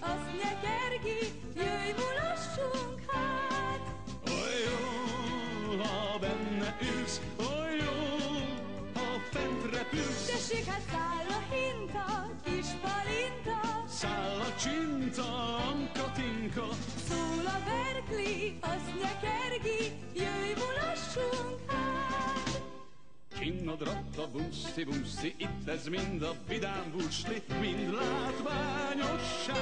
Az ne kergi, jöjj mulassunk hát. Oly jó, ha benne ülsz, oly jó, ha fent repülsz. Tessék, hát száll a hinta, kis palinta. Száll a csinta, katinka. Szól a verkli, az Csinnad ratta, buszi, buszi, itt ez mind a vidám bucsli, mind látványosság.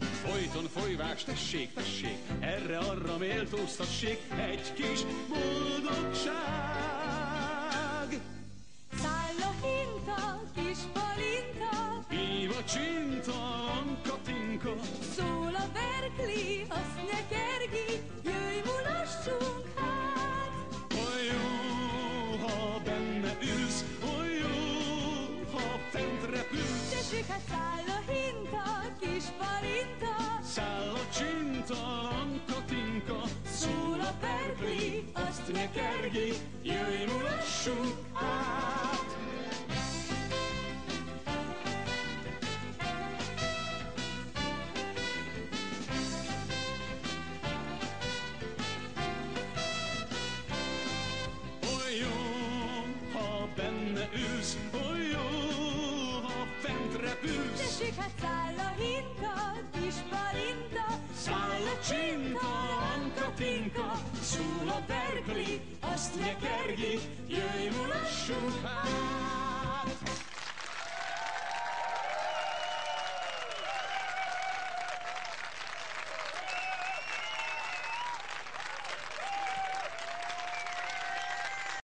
Folyton folyvás, tessék, tessék, erre-arra méltóztassék, egy kis boldogság. Száll a hinta, kis palinta, Íva csintalan Katinka, szól a verkli, azt nyekergi, jöjj perkli, azt nyekergi, jöjj mulassunk át. Oly jó, ha benne ülsz, oly jó, ha fent repülsz. tessék, hát száll a hinta, kis palinta, Száll a csintalan Katinka, szól a perkli, azt nyekergi, jöjj mulassunk hát.